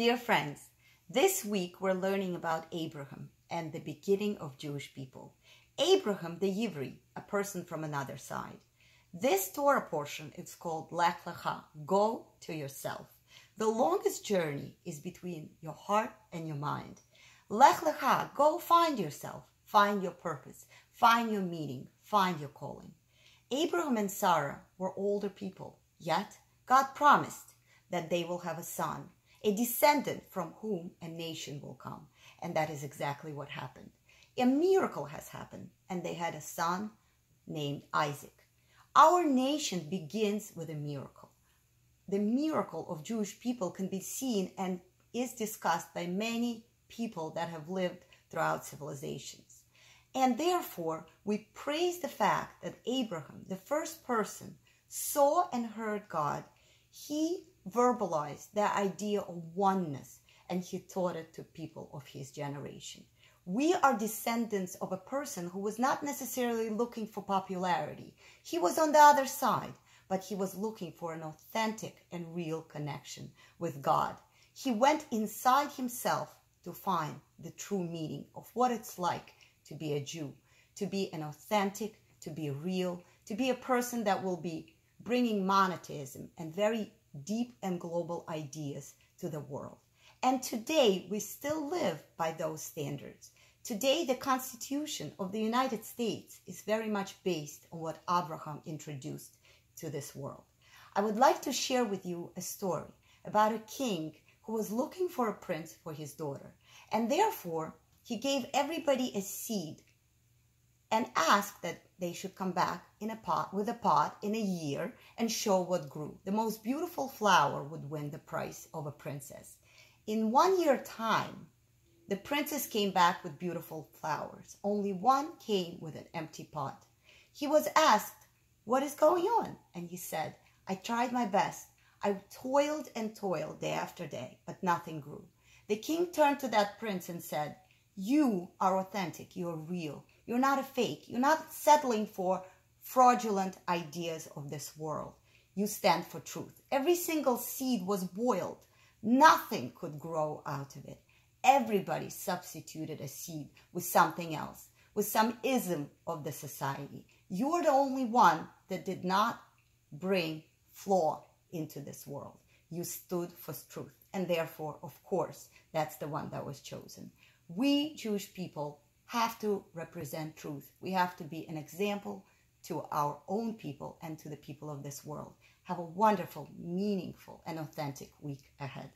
Dear friends, this week we're learning about Abraham and the beginning of Jewish people. Abraham the Yivri, a person from another side. This Torah portion is called Lech Lecha, go to yourself. The longest journey is between your heart and your mind. Lech Lecha, go find yourself, find your purpose, find your meaning, find your calling. Abraham and Sarah were older people, yet God promised that they will have a son, a descendant from whom a nation will come. And that is exactly what happened. A miracle has happened, and they had a son named Isaac. Our nation begins with a miracle. The miracle of Jewish people can be seen and is discussed by many people that have lived throughout civilizations. And therefore, we praise the fact that Abraham, the first person, saw and heard God. He verbalized the idea of oneness and he taught it to people of his generation. We are descendants of a person who was not necessarily looking for popularity. He was on the other side, but he was looking for an authentic and real connection with God. He went inside himself to find the true meaning of what it's like to be a Jew, to be an authentic, to be real, to be a person that will be bringing monotheism and very deep and global ideas to the world. And today we still live by those standards. Today the Constitution of the United States is very much based on what Abraham introduced to this world. I would like to share with you a story about a king who was looking for a prince for his daughter. And therefore, he gave everybody a seed and asked that they should come back in a pot with a pot in a year and show what grew. The most beautiful flower would win the prize of a princess. In one year time, the princess came back with beautiful flowers. Only one came with an empty pot. He was asked, what is going on? And he said, I tried my best. I toiled and toiled day after day, but nothing grew. The king turned to that prince and said, you are authentic. You're real. You're not a fake. You're not settling for fraudulent ideas of this world. You stand for truth. Every single seed was boiled. Nothing could grow out of it. Everybody substituted a seed with something else, with some ism of the society. You're the only one that did not bring flaw into this world. You stood for truth. And therefore, of course, that's the one that was chosen we Jewish people have to represent truth. We have to be an example to our own people and to the people of this world. Have a wonderful, meaningful, and authentic week ahead.